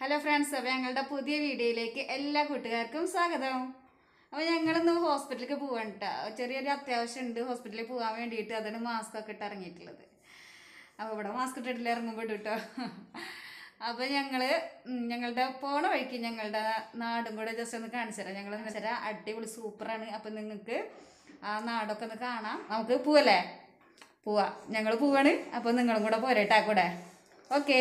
Hello friends അപ്പോൾ ഞങ്ങളുടെ പുതിയ വീഡിയോയിലേക്ക് എല്ലാ കൂട്ടുകാർക്കും സ്വാഗതം. അപ്പോൾ ഞങ്ങളിന്ന് ഹോസ്പിറ്റലിലേക്ക് പോവാണ് കേട്ടോ ചെറിയൊരു അത്യാവശ്യം ഉണ്ട്. ഹോസ്പിറ്റലിൽ പോകാൻ വേണ്ടിയിട്ട് അതാണ് മാസ്ക് ഒക്കെ ഇട്ട് ഇറങ്ങിയിട്ടുള്ളത്. അപ്പോൾ ഇവിടെ മാസ്ക് ഇട്ടിട്ടില്ല ഇറങ്ങുമ്പോൾ കേട്ടോ അപ്പോൾ ഞങ്ങൾ ഞങ്ങളുടെ പോണ വഴിക്ക് ഞങ്ങളുടെ നാടും കൂടെ ജസ്റ്റ് ഒന്ന് കാണിച്ചു തരാം. ഞങ്ങൾ എന്ന് വെച്ചാൽ അടിപൊളി സൂപ്പറാണ് അപ്പോൾ നിങ്ങൾക്ക് ആ നാടൊക്കെ ഒന്ന് കാണാം. നമുക്ക് പോവല്ലേ? പോവാം. ഞങ്ങൾ പോവാണ്. അപ്പോൾ നിങ്ങളും കൂടെ പോരട്ടാ കൂടെ. ഓക്കേ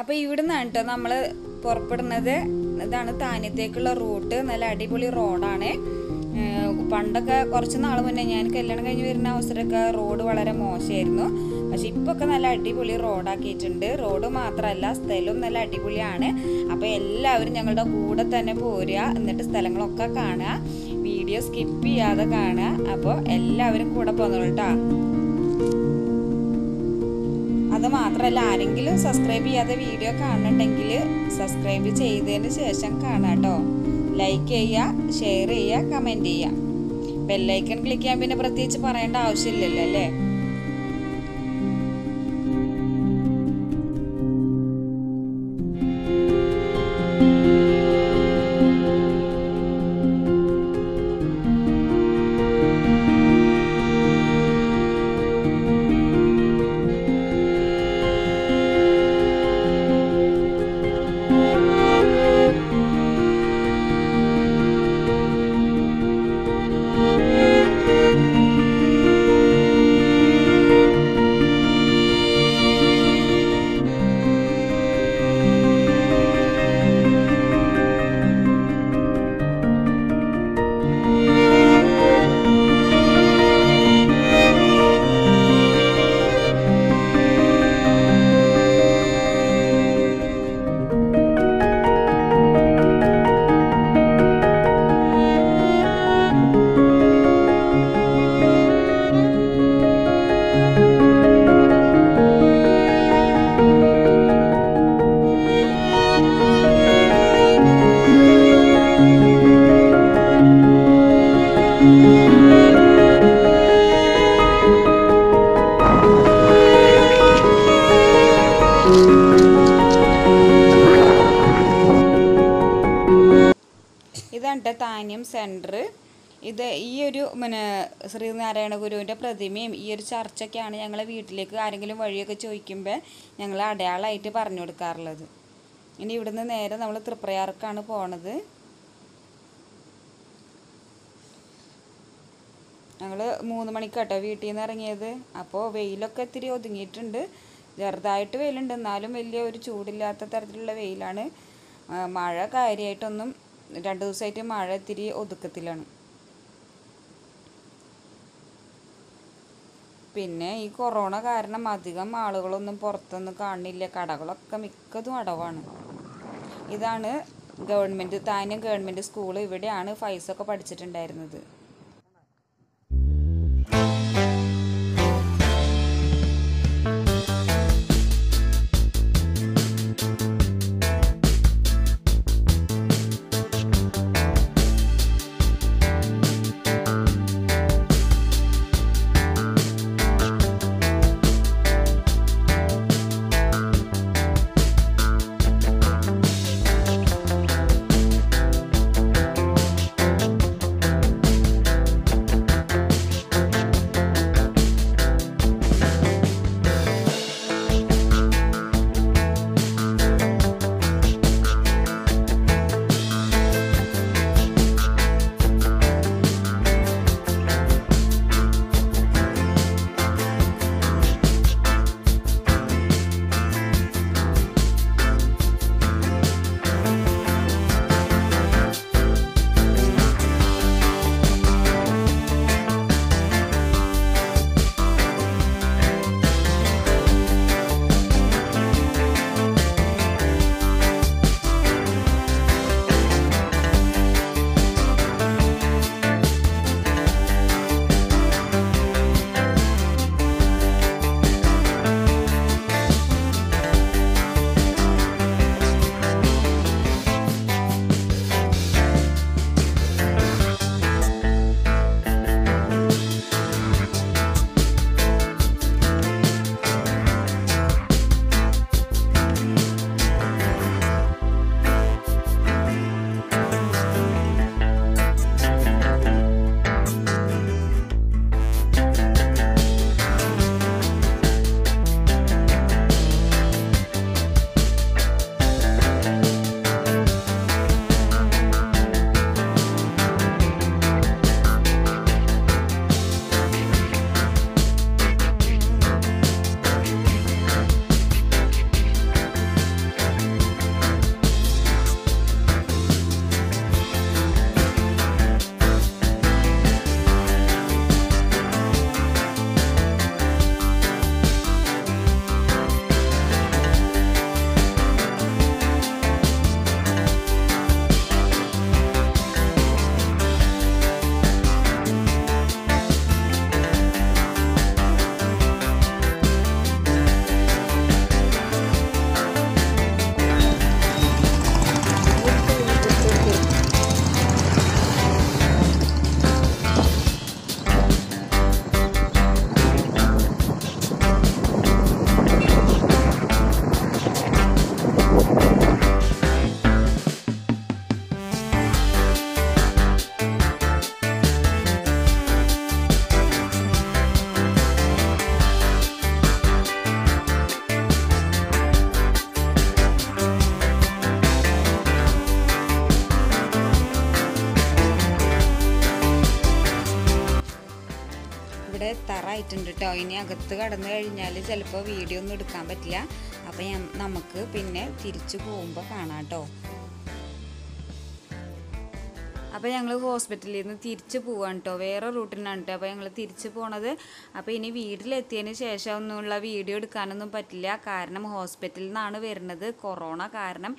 അപ്പോൾ ഇവിടുന്നാണ് കേട്ടോ നമ്മൾ പുറപ്പെടുന്നത്. ഇതാണ് താന്യത്തേക്കുള്ള റൂട്ട്. നല്ല അടിപൊളി റോഡാണ്. പണ്ടൊക്കെ കുറച്ച് നാൾ മുന്നേ ഞാൻ കല്യാണം കഴിഞ്ഞ് വരുന്ന അവസരമൊക്കെ റോഡ് വളരെ മോശമായിരുന്നു. പക്ഷെ ഇപ്പോൾ ഒക്കെ നല്ല അടിപൊളി റോഡാക്കിയിട്ടുണ്ട്. റോഡ് മാത്രമല്ല സ്ഥലവും നല്ല അടിപൊളിയാണ്. അപ്പോൾ എല്ലാവരും ഞങ്ങളുടെ കൂടെ തന്നെ പോരുക. എന്നിട്ട് സ്ഥലങ്ങളൊക്കെ കാണുക. വീഡിയോ സ്കിപ്പ് ചെയ്യാതെ കാണുക. അപ്പോൾ എല്ലാവരും കൂടെ പോന്നോളൂ കേട്ടോ അത് മാത്രമല്ല ആരെങ്കിലും സബ്സ്ക്രൈബ് ചെയ്യാതെ വീഡിയോ കാണുന്നുണ്ടെങ്കിൽ സബ്സ്ക്രൈബ് ചെയ്തതിന് ശേഷം കാണാട്ടോ ലൈക്ക് ചെയ്യുക ഷെയർ ചെയ്യുക കമന്റ് ചെയ്യുക ബെല്ലൈക്കൺ ക്ലിക്ക് ചെയ്യാൻ പിന്നെ പ്രത്യേകിച്ച് പറയേണ്ട ആവശ്യമില്ലല്ലോ അല്ലേ? ട്ടോ താന്യം സെന്റർ ഇത് ഈ ഒരു പിന്നെ ശ്രീനാരായണ ഗുരുവിന്റെ പ്രതിമയും ഈ ഒരു ചർച്ചൊക്കെയാണ് ഞങ്ങളെ വീട്ടിലേക്ക് ആരെങ്കിലും വഴിയൊക്കെ ചോദിക്കുമ്പോൾ ഞങ്ങൾ അടയാളമായിട്ട് പറഞ്ഞു കൊടുക്കാറുള്ളത്. ഇനി ഇവിടുന്ന് നേരെ നമ്മൾ തൃപ്രയാർക്കാണ് പോണത്. ഞങ്ങൾ മൂന്ന് മണിക്കാട്ടോ വീട്ടിൽ നിന്ന് ഇറങ്ങിയത്. അപ്പോൾ വെയിലൊക്കെ ഇത്തിരി ഒതുങ്ങിയിട്ടുണ്ട്. ചെറുതായിട്ട് വെയിലുണ്ട്. എന്നാലും വലിയ ഒരു ചൂടില്ലാത്ത തരത്തിലുള്ള വെയിലാണ്. മഴ കാര്യമായിട്ടൊന്നും രണ്ട് ദിവസമായിട്ട് മഴ ഇത്തിരി ഒതുക്കത്തിലാണ്. പിന്നെ ഈ കൊറോണ കാരണം അധികം ആളുകളൊന്നും പുറത്തൊന്നും കാണില്ല. കടകളൊക്കെ മിക്കതും അടവാണ്. ഇതാണ് ഗവൺമെന്റ് താനും ഗവൺമെന്റ് സ്കൂൾ ഇവിടെയാണ് ഫൈസൊക്കെ പഠിച്ചിട്ടുണ്ടായിരുന്നത്. ആയിട്ടുണ്ട് കേട്ടോ ഇനി അകത്ത് കടന്നു കഴിഞ്ഞാൽ ചിലപ്പോൾ വീഡിയോ ഒന്നും എടുക്കാൻ പറ്റില്ല. അപ്പം നമുക്ക് പിന്നെ തിരിച്ചു പോകുമ്പോൾ കാണാം കേട്ടോ അപ്പോൾ ഞങ്ങൾ ഹോസ്പിറ്റലിൽ നിന്ന് തിരിച്ച് പോവാണ് കേട്ടോ വേറെ റൂട്ടിനാണ് കേട്ടോ അപ്പോൾ ഞങ്ങൾ തിരിച്ച് പോണത്. അപ്പോൾ ഇനി വീട്ടിലെത്തിയതിന് ശേഷം ഒന്നുമുള്ള വീഡിയോ എടുക്കാനൊന്നും പറ്റില്ല. കാരണം ഹോസ്പിറ്റലിൽ നിന്നാണ് വരുന്നത്. കൊറോണ കാരണം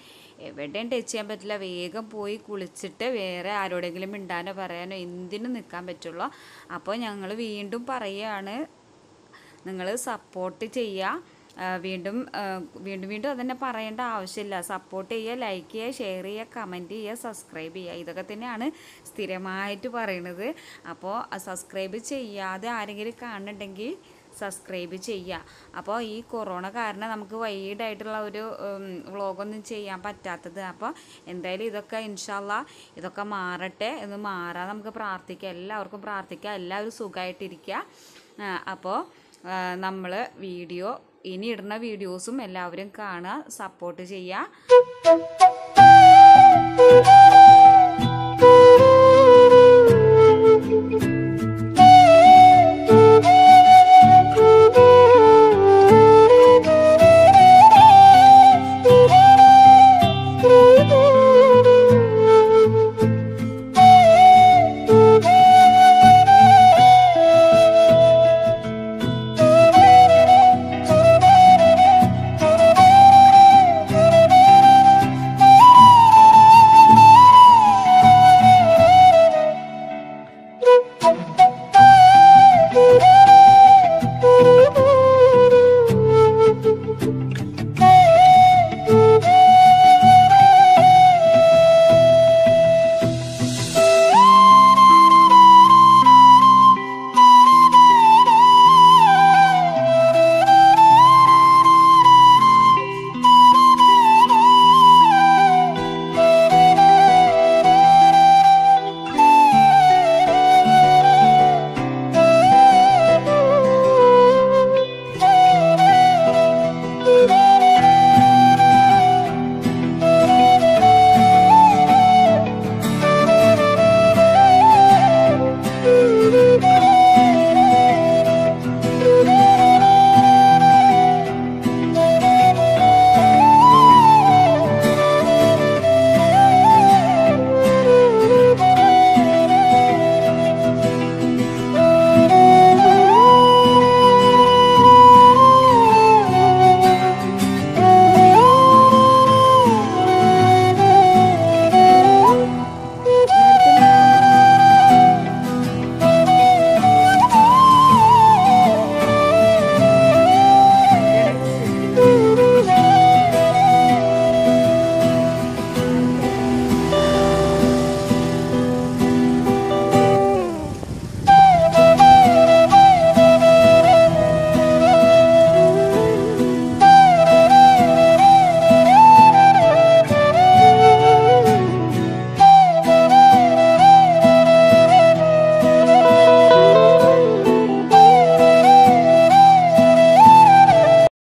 എവിടെയും ടച്ച് ചെയ്യാൻ പറ്റില്ല. വേഗം പോയി കുളിച്ചിട്ട് വേറെ ആരോടെങ്കിലും മിണ്ടാനോ പറയാനോ എന്തിനും നിൽക്കാൻ പറ്റുള്ളൂ. അപ്പോൾ ഞങ്ങൾ വീണ്ടും പറയുകയാണ് നിങ്ങൾ സപ്പോർട്ട് ചെയ്യുക വീണ്ടും വീണ്ടും വീണ്ടും അതന്നെ പറയേണ്ട ആവശ്യമില്ല. സപ്പോർട്ട് ചെയ്യുക ലൈക്ക് ചെയ്യുക ഷെയർ ചെയ്യുക കമന്റ് ചെയ്യുക സബ്സ്ക്രൈബ് ചെയ്യുക. ഇതൊക്കെ തന്നെയാണ് സ്ഥിരമായിട്ട് പറയണത്. അപ്പോൾ സബ്സ്ക്രൈബ് ചെയ്യാതെ ആരെങ്കിലും കാണുന്നുണ്ടെങ്കിൽ സബ്സ്ക്രൈബ് ചെയ്യുക. അപ്പോൾ ഈ കൊറോണ കാരണം നമുക്ക് വൈഡായിട്ടുള്ള ഒരു വ്ളോഗൊന്നും ചെയ്യാൻ പറ്റാത്തത്. അപ്പോൾ എന്തായാലും ഇതൊക്കെ ഇൻഷാല്ല ഇതൊക്കെ മാറട്ടെ എന്ന് മാറാൻ നമുക്ക് പ്രാർത്ഥിക്കാം. എല്ലാവർക്കും പ്രാർത്ഥിക്കുക എല്ലാവരും സുഖമായിട്ടിരിക്കുക അപ്പോൾ നമ്മൾ വീഡിയോ ഇനി ഇടുന്ന വീഡിയോസും എല്ലാവരും കാണുക സപ്പോർട്ട് ചെയ്യുക.